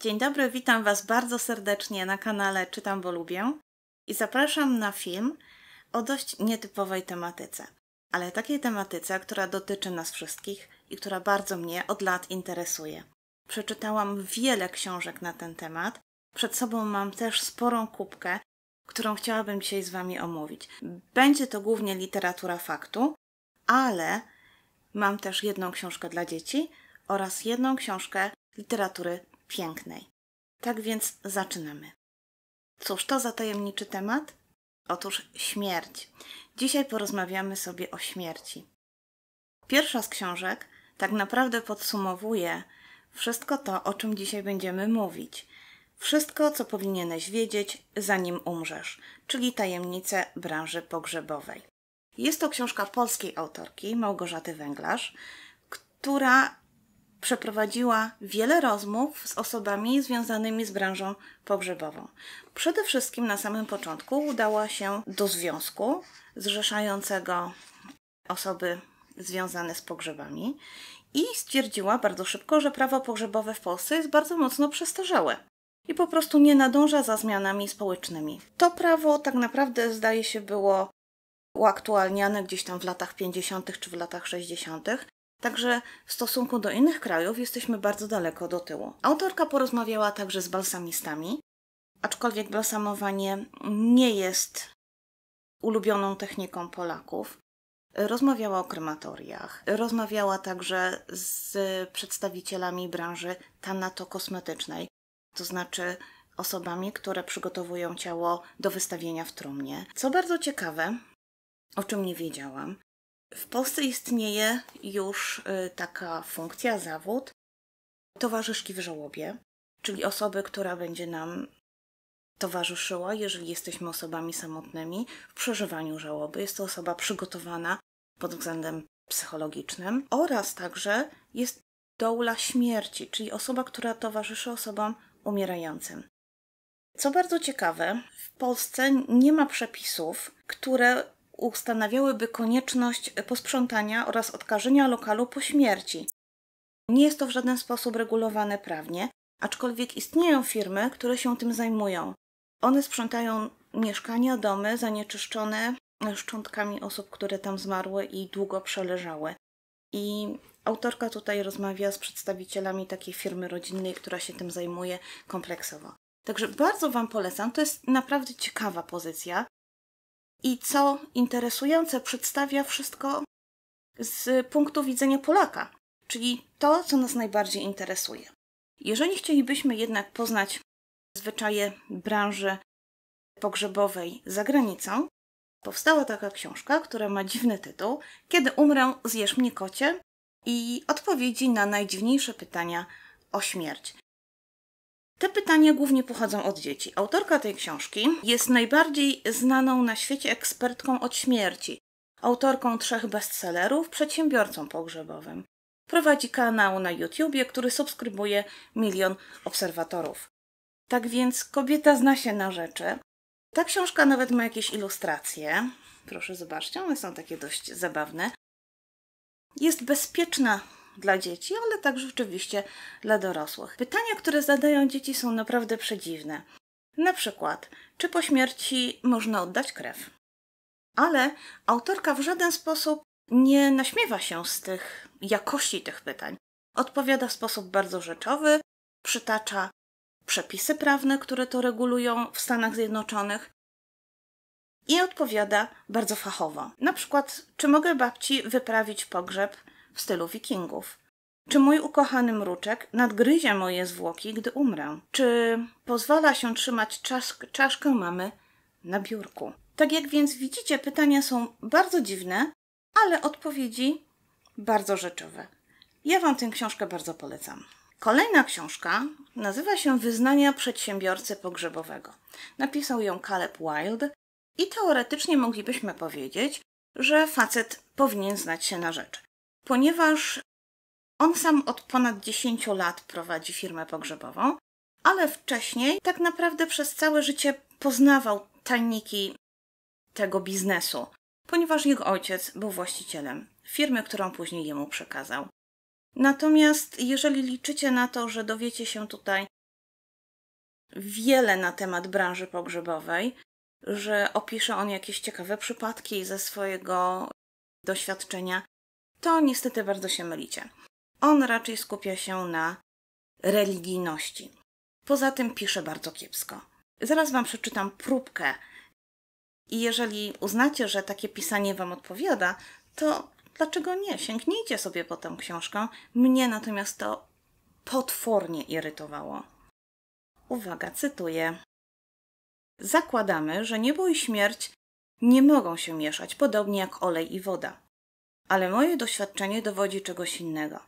Dzień dobry, witam Was bardzo serdecznie na kanale Czytam, bo lubię i zapraszam na film o dość nietypowej tematyce, ale takiej tematyce, która dotyczy nas wszystkich i która bardzo mnie od lat interesuje. Przeczytałam wiele książek na ten temat. Przed sobą mam też sporą kubkę, którą chciałabym dzisiaj z Wami omówić. Będzie to głównie literatura faktu, ale mam też jedną książkę dla dzieci oraz jedną książkę literatury pięknej. Tak więc zaczynamy. Cóż to za tajemniczy temat? Otóż śmierć. Dzisiaj porozmawiamy sobie o śmierci. Pierwsza z książek tak naprawdę podsumowuje wszystko to, o czym dzisiaj będziemy mówić. Wszystko, co powinieneś wiedzieć, zanim umrzesz, czyli tajemnice branży pogrzebowej. Jest to książka polskiej autorki Małgorzaty Węglarz, która przeprowadziła wiele rozmów z osobami związanymi z branżą pogrzebową. Przede wszystkim na samym początku udała się do związku zrzeszającego osoby związane z pogrzebami i stwierdziła bardzo szybko, że prawo pogrzebowe w Polsce jest bardzo mocno przestarzałe i po prostu nie nadąża za zmianami społecznymi. To prawo tak naprawdę zdaje się było uaktualniane gdzieś tam w latach 50. czy w latach 60. Także w stosunku do innych krajów jesteśmy bardzo daleko do tyłu. Autorka porozmawiała także z balsamistami, aczkolwiek balsamowanie nie jest ulubioną techniką Polaków. Rozmawiała o krematoriach, rozmawiała także z przedstawicielami branży tanato-kosmetycznej, to znaczy osobami, które przygotowują ciało do wystawienia w trumnie. Co bardzo ciekawe, o czym nie wiedziałam, w Polsce istnieje już y, taka funkcja, zawód towarzyszki w żałobie, czyli osoby, która będzie nam towarzyszyła, jeżeli jesteśmy osobami samotnymi w przeżywaniu żałoby. Jest to osoba przygotowana pod względem psychologicznym oraz także jest doula śmierci, czyli osoba, która towarzyszy osobom umierającym. Co bardzo ciekawe, w Polsce nie ma przepisów, które ustanawiałyby konieczność posprzątania oraz odkażenia lokalu po śmierci. Nie jest to w żaden sposób regulowane prawnie, aczkolwiek istnieją firmy, które się tym zajmują. One sprzątają mieszkania, domy zanieczyszczone szczątkami osób, które tam zmarły i długo przeleżały. I autorka tutaj rozmawia z przedstawicielami takiej firmy rodzinnej, która się tym zajmuje kompleksowo. Także bardzo Wam polecam. To jest naprawdę ciekawa pozycja i co interesujące, przedstawia wszystko z punktu widzenia Polaka, czyli to, co nas najbardziej interesuje. Jeżeli chcielibyśmy jednak poznać zwyczaje branży pogrzebowej za granicą, powstała taka książka, która ma dziwny tytuł Kiedy umrę, zjesz mnie kocie i odpowiedzi na najdziwniejsze pytania o śmierć. Te pytania głównie pochodzą od dzieci. Autorka tej książki jest najbardziej znaną na świecie ekspertką od śmierci, autorką trzech bestsellerów, przedsiębiorcą pogrzebowym. Prowadzi kanał na YouTubie, który subskrybuje milion obserwatorów. Tak więc kobieta zna się na rzeczy. Ta książka nawet ma jakieś ilustracje. Proszę zobaczcie, one są takie dość zabawne. Jest bezpieczna dla dzieci, ale także rzeczywiście dla dorosłych. Pytania, które zadają dzieci, są naprawdę przedziwne. Na przykład, czy po śmierci można oddać krew? Ale autorka w żaden sposób nie naśmiewa się z tych jakości tych pytań. Odpowiada w sposób bardzo rzeczowy, przytacza przepisy prawne, które to regulują w Stanach Zjednoczonych i odpowiada bardzo fachowo. Na przykład, czy mogę babci wyprawić pogrzeb w stylu wikingów. Czy mój ukochany mruczek nadgryzie moje zwłoki, gdy umrę? Czy pozwala się trzymać czas czaszkę mamy na biurku? Tak jak więc widzicie, pytania są bardzo dziwne, ale odpowiedzi bardzo rzeczowe. Ja Wam tę książkę bardzo polecam. Kolejna książka nazywa się Wyznania przedsiębiorcy pogrzebowego. Napisał ją Caleb Wild i teoretycznie moglibyśmy powiedzieć, że facet powinien znać się na rzeczy ponieważ on sam od ponad 10 lat prowadzi firmę pogrzebową, ale wcześniej tak naprawdę przez całe życie poznawał tajniki tego biznesu, ponieważ jego ojciec był właścicielem firmy, którą później jemu przekazał. Natomiast jeżeli liczycie na to, że dowiecie się tutaj wiele na temat branży pogrzebowej, że opisze on jakieś ciekawe przypadki ze swojego doświadczenia, to niestety bardzo się mylicie. On raczej skupia się na religijności. Poza tym pisze bardzo kiepsko. Zaraz Wam przeczytam próbkę. I jeżeli uznacie, że takie pisanie Wam odpowiada, to dlaczego nie? Sięgnijcie sobie po tę książkę. Mnie natomiast to potwornie irytowało. Uwaga, cytuję. Zakładamy, że niebo i śmierć nie mogą się mieszać, podobnie jak olej i woda. Ale moje doświadczenie dowodzi czegoś innego.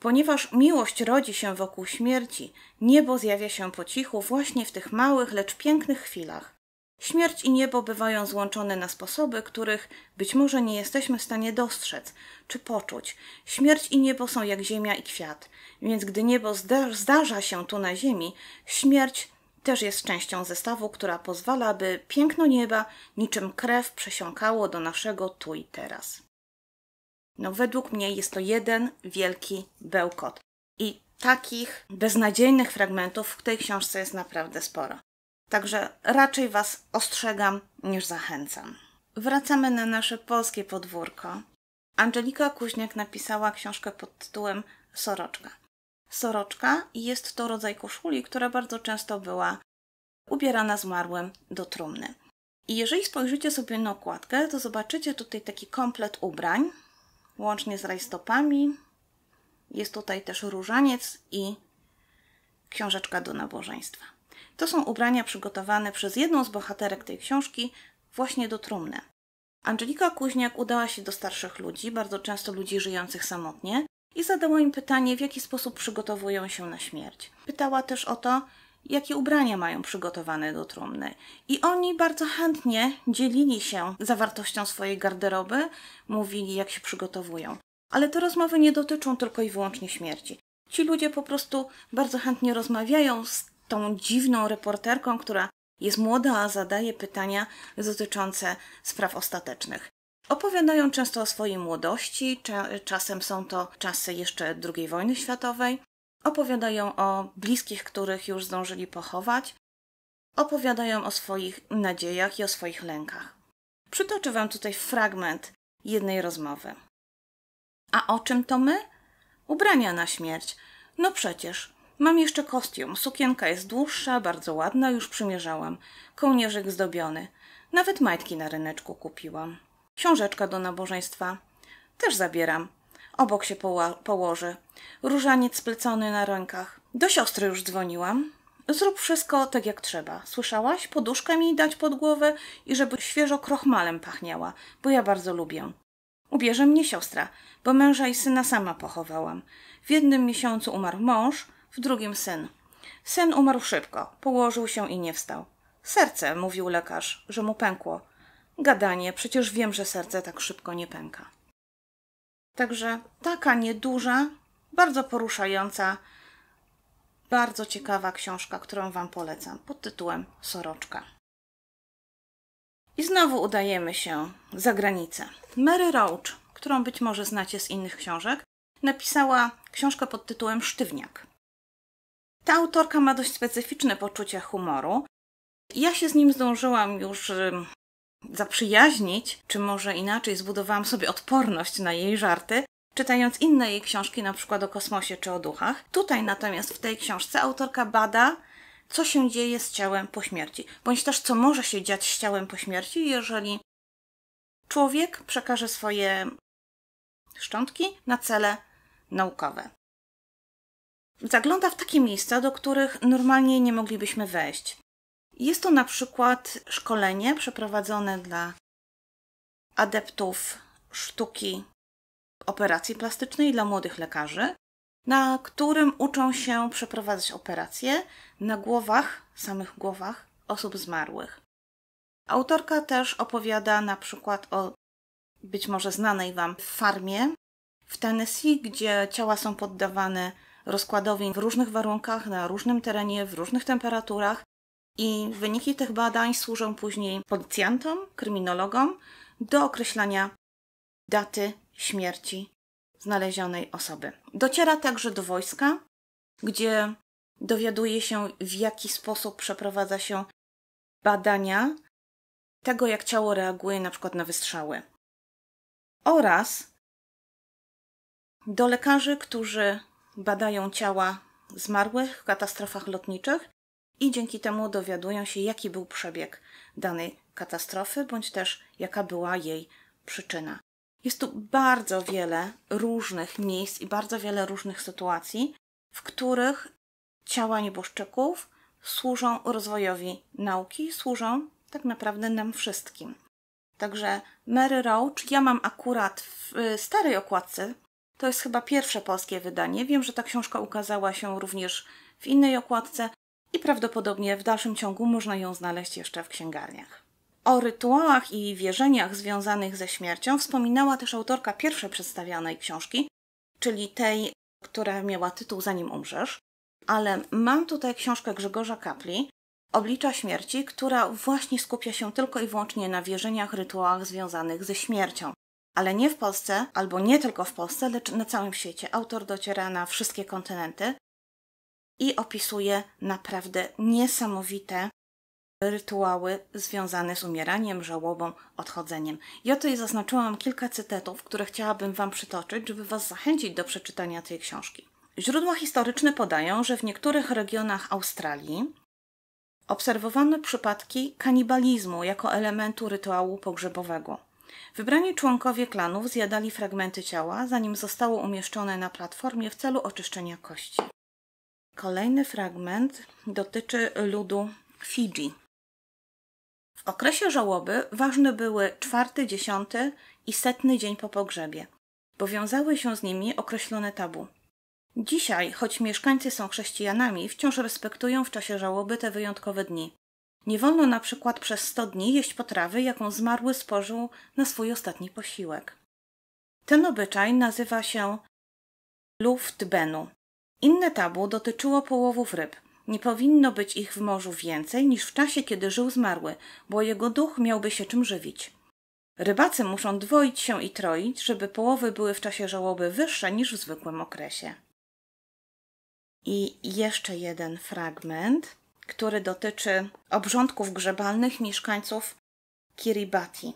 Ponieważ miłość rodzi się wokół śmierci, niebo zjawia się po cichu właśnie w tych małych, lecz pięknych chwilach. Śmierć i niebo bywają złączone na sposoby, których być może nie jesteśmy w stanie dostrzec czy poczuć. Śmierć i niebo są jak ziemia i kwiat, więc gdy niebo zda zdarza się tu na ziemi, śmierć też jest częścią zestawu, która pozwala, by piękno nieba niczym krew przesiąkało do naszego tu i teraz. No, według mnie jest to jeden wielki bełkot. I takich beznadziejnych fragmentów w tej książce jest naprawdę sporo. Także raczej Was ostrzegam niż zachęcam. Wracamy na nasze polskie podwórko. Angelika Kuźniak napisała książkę pod tytułem Soroczka. Soroczka jest to rodzaj koszuli, która bardzo często była ubierana zmarłym do trumny. I jeżeli spojrzycie sobie na okładkę, to zobaczycie tutaj taki komplet ubrań, łącznie z rajstopami. Jest tutaj też różaniec i książeczka do nabożeństwa. To są ubrania przygotowane przez jedną z bohaterek tej książki właśnie do trumny. Angelika Kuźniak udała się do starszych ludzi, bardzo często ludzi żyjących samotnie, i zadała im pytanie, w jaki sposób przygotowują się na śmierć. Pytała też o to, jakie ubrania mają przygotowane do trumny. I oni bardzo chętnie dzielili się zawartością swojej garderoby, mówili, jak się przygotowują. Ale te rozmowy nie dotyczą tylko i wyłącznie śmierci. Ci ludzie po prostu bardzo chętnie rozmawiają z tą dziwną reporterką, która jest młoda, a zadaje pytania dotyczące spraw ostatecznych. Opowiadają często o swojej młodości, czasem są to czasy jeszcze II wojny światowej. Opowiadają o bliskich, których już zdążyli pochować. Opowiadają o swoich nadziejach i o swoich lękach. Przytoczę Wam tutaj fragment jednej rozmowy. A o czym to my? Ubrania na śmierć. No przecież, Mam jeszcze kostium. Sukienka jest dłuższa, bardzo ładna, już przymierzałam. Kołnierzyk zdobiony. Nawet majtki na ryneczku kupiłam. Książeczka do nabożeństwa. Też zabieram. Obok się położy. Różaniec splecony na rękach. Do siostry już dzwoniłam. Zrób wszystko tak jak trzeba. Słyszałaś? Poduszkę mi dać pod głowę i żeby świeżo krochmalem pachniała, bo ja bardzo lubię. Ubierze mnie siostra, bo męża i syna sama pochowałam. W jednym miesiącu umarł mąż, w drugim syn. Syn umarł szybko, położył się i nie wstał. Serce, mówił lekarz, że mu pękło. Gadanie, przecież wiem, że serce tak szybko nie pęka. Także taka nieduża, bardzo poruszająca, bardzo ciekawa książka, którą Wam polecam pod tytułem Soroczka. I znowu udajemy się za granicę. Mary Roach, którą być może znacie z innych książek, napisała książkę pod tytułem Sztywniak. Ta autorka ma dość specyficzne poczucie humoru. Ja się z nim zdążyłam już zaprzyjaźnić, czy może inaczej zbudowałam sobie odporność na jej żarty, czytając inne jej książki, na przykład o kosmosie czy o duchach. Tutaj natomiast w tej książce autorka bada, co się dzieje z ciałem po śmierci, bądź też co może się dziać z ciałem po śmierci, jeżeli człowiek przekaże swoje szczątki na cele naukowe zagląda w takie miejsca, do których normalnie nie moglibyśmy wejść. Jest to na przykład szkolenie przeprowadzone dla adeptów sztuki operacji plastycznej dla młodych lekarzy, na którym uczą się przeprowadzać operacje na głowach, samych głowach osób zmarłych. Autorka też opowiada na przykład o być może znanej Wam farmie w Tennessee, gdzie ciała są poddawane rozkładowi w różnych warunkach, na różnym terenie, w różnych temperaturach. I wyniki tych badań służą później policjantom, kryminologom do określania daty śmierci znalezionej osoby. Dociera także do wojska, gdzie dowiaduje się, w jaki sposób przeprowadza się badania tego, jak ciało reaguje na przykład na wystrzały. Oraz do lekarzy, którzy badają ciała zmarłych w katastrofach lotniczych i dzięki temu dowiadują się, jaki był przebieg danej katastrofy, bądź też jaka była jej przyczyna. Jest tu bardzo wiele różnych miejsc i bardzo wiele różnych sytuacji, w których ciała nieboszczyków służą rozwojowi nauki, służą tak naprawdę nam wszystkim. Także Mary Roach, ja mam akurat w starej okładce, to jest chyba pierwsze polskie wydanie. Wiem, że ta książka ukazała się również w innej okładce i prawdopodobnie w dalszym ciągu można ją znaleźć jeszcze w księgarniach. O rytuałach i wierzeniach związanych ze śmiercią wspominała też autorka pierwszej przedstawianej książki, czyli tej, która miała tytuł Zanim umrzesz. Ale mam tutaj książkę Grzegorza Kapli, Oblicza śmierci, która właśnie skupia się tylko i wyłącznie na wierzeniach, rytuałach związanych ze śmiercią. Ale nie w Polsce, albo nie tylko w Polsce, lecz na całym świecie. Autor dociera na wszystkie kontynenty i opisuje naprawdę niesamowite rytuały związane z umieraniem, żałobą, odchodzeniem. Ja tutaj zaznaczyłam kilka cytatów, które chciałabym Wam przytoczyć, żeby Was zachęcić do przeczytania tej książki. Źródła historyczne podają, że w niektórych regionach Australii obserwowano przypadki kanibalizmu jako elementu rytuału pogrzebowego. Wybrani członkowie klanów zjadali fragmenty ciała, zanim zostało umieszczone na platformie w celu oczyszczenia kości. Kolejny fragment dotyczy ludu Fidżi. W okresie żałoby ważne były czwarty, dziesiąty i setny dzień po pogrzebie, bo wiązały się z nimi określone tabu. Dzisiaj, choć mieszkańcy są chrześcijanami, wciąż respektują w czasie żałoby te wyjątkowe dni. Nie wolno na przykład przez 100 dni jeść potrawy, jaką zmarły spożył na swój ostatni posiłek. Ten obyczaj nazywa się luftbenu. Inne tabu dotyczyło połowów ryb. Nie powinno być ich w morzu więcej niż w czasie, kiedy żył zmarły, bo jego duch miałby się czym żywić. Rybacy muszą dwoić się i troić, żeby połowy były w czasie żałoby wyższe niż w zwykłym okresie. I jeszcze jeden fragment, który dotyczy obrządków grzebalnych mieszkańców Kiribati.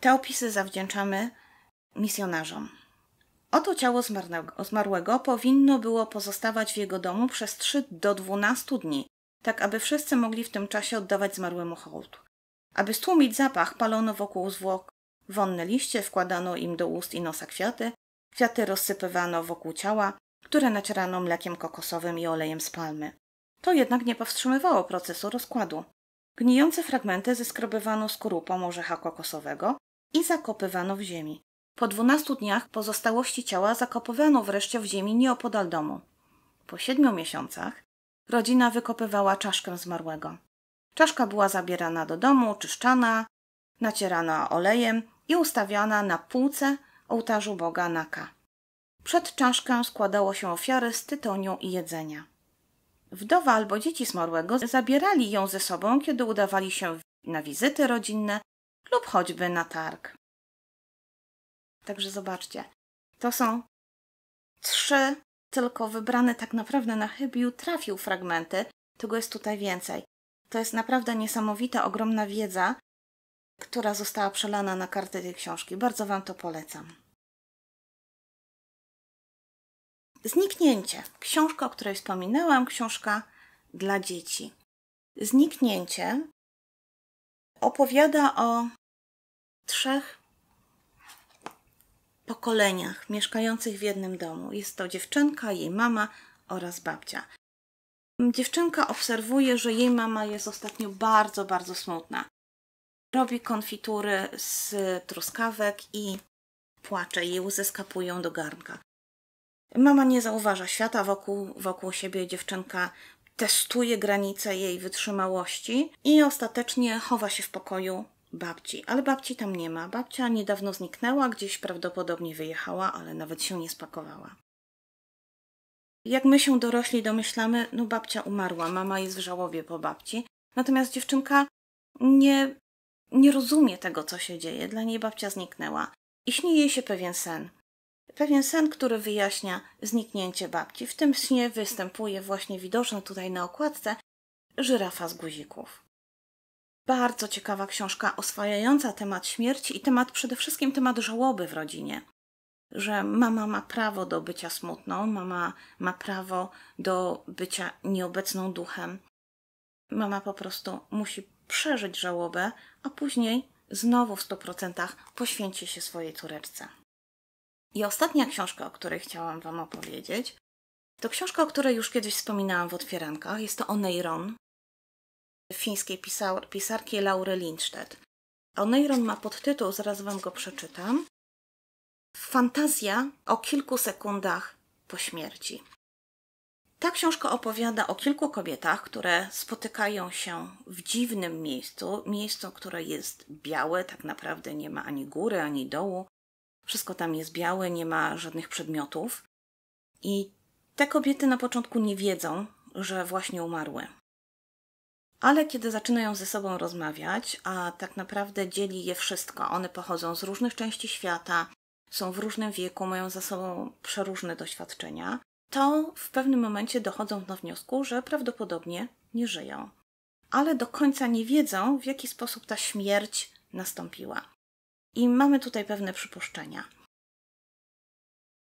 Te opisy zawdzięczamy misjonarzom. Oto ciało zmarłego, powinno było pozostawać w jego domu przez 3 do 12 dni, tak aby wszyscy mogli w tym czasie oddawać zmarłemu hołd. Aby stłumić zapach, palono wokół zwłok wonne liście, wkładano im do ust i nosa kwiaty, kwiaty rozsypywano wokół ciała, które nacierano mlekiem kokosowym i olejem z palmy. To jednak nie powstrzymywało procesu rozkładu. Gnijące fragmenty zeskrobywano skorupą orzecha kokosowego i zakopywano w ziemi. Po dwunastu dniach pozostałości ciała zakopywano wreszcie w ziemi nieopodal domu. Po siedmiu miesiącach rodzina wykopywała czaszkę zmarłego. Czaszka była zabierana do domu, czyszczana, nacierana olejem i ustawiana na półce ołtarzu boga Naka. Przed czaszkę składało się ofiary z tytoniu i jedzenia. Wdowa albo dzieci zmarłego zabierali ją ze sobą, kiedy udawali się na wizyty rodzinne lub choćby na targ. Także zobaczcie, to są trzy tylko wybrane tak naprawdę na chybiu trafił fragmenty. Tego jest tutaj więcej. To jest naprawdę niesamowita, ogromna wiedza, która została przelana na kartę tej książki. Bardzo Wam to polecam. Zniknięcie. Książka, o której wspominałam, książka dla dzieci. Zniknięcie opowiada o trzech pokoleniach mieszkających w jednym domu. Jest to dziewczynka, jej mama oraz babcia. Dziewczynka obserwuje, że jej mama jest ostatnio bardzo, bardzo smutna. Robi konfitury z truskawek i płacze. Jej łzy skapują do garnka. Mama nie zauważa świata wokół, wokół siebie. Dziewczynka testuje granice jej wytrzymałości i ostatecznie chowa się w pokoju babci. Ale babci tam nie ma. Babcia niedawno zniknęła, gdzieś prawdopodobnie wyjechała, ale nawet się nie spakowała. Jak my się dorośli domyślamy, no babcia umarła, mama jest w żałobie po babci. Natomiast dziewczynka nie, nie rozumie tego, co się dzieje. Dla niej babcia zniknęła. I śni jej się pewien sen. Pewien sen, który wyjaśnia zniknięcie babci. W tym śnie występuje właśnie widoczna tutaj na okładce żyrafa z guzików. Bardzo ciekawa książka oswajająca temat śmierci i temat przede wszystkim temat żałoby w rodzinie. Że mama ma prawo do bycia smutną, mama ma prawo do bycia nieobecną duchem. Mama po prostu musi przeżyć żałobę, a później znowu w 100% poświęci się swojej córeczce. I ostatnia książka, o której chciałam Wam opowiedzieć, to książka, o której już kiedyś wspominałam w otwierankach. Jest to Oneiron fińskiej pisar pisarki Laury Lindstedt. Oneiron ma podtytuł, zaraz Wam go przeczytam. Fantazja o kilku sekundach po śmierci. Ta książka opowiada o kilku kobietach, które spotykają się w dziwnym miejscu, miejscu, które jest białe, tak naprawdę nie ma ani góry, ani dołu. Wszystko tam jest białe, nie ma żadnych przedmiotów. I te kobiety na początku nie wiedzą, że właśnie umarły. Ale kiedy zaczynają ze sobą rozmawiać, a tak naprawdę dzieli je wszystko, one pochodzą z różnych części świata, są w różnym wieku, mają za sobą przeróżne doświadczenia, to w pewnym momencie dochodzą do wniosku, że prawdopodobnie nie żyją. Ale do końca nie wiedzą, w jaki sposób ta śmierć nastąpiła. I mamy tutaj pewne przypuszczenia.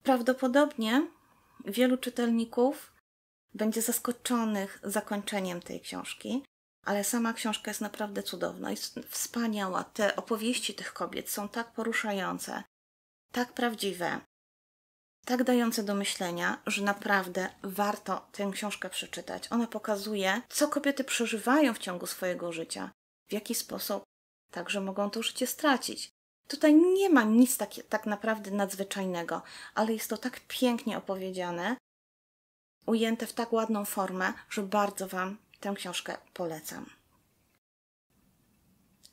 Prawdopodobnie wielu czytelników będzie zaskoczonych zakończeniem tej książki, ale sama książka jest naprawdę cudowna, jest wspaniała. Te opowieści tych kobiet są tak poruszające, tak prawdziwe, tak dające do myślenia, że naprawdę warto tę książkę przeczytać. Ona pokazuje, co kobiety przeżywają w ciągu swojego życia, w jaki sposób także mogą to życie stracić. Tutaj nie ma nic tak, tak naprawdę nadzwyczajnego, ale jest to tak pięknie opowiedziane, ujęte w tak ładną formę, że bardzo Wam tę książkę polecam.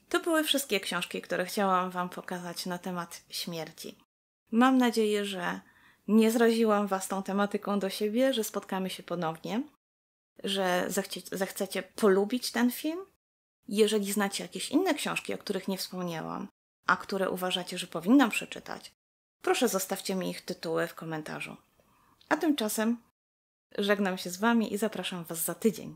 To były wszystkie książki, które chciałam Wam pokazać na temat śmierci. Mam nadzieję, że nie zraziłam Was tą tematyką do siebie, że spotkamy się ponownie, że zechcie, zechcecie polubić ten film. Jeżeli znacie jakieś inne książki, o których nie wspomniałam, a które uważacie, że powinnam przeczytać, proszę zostawcie mi ich tytuły w komentarzu. A tymczasem żegnam się z Wami i zapraszam Was za tydzień.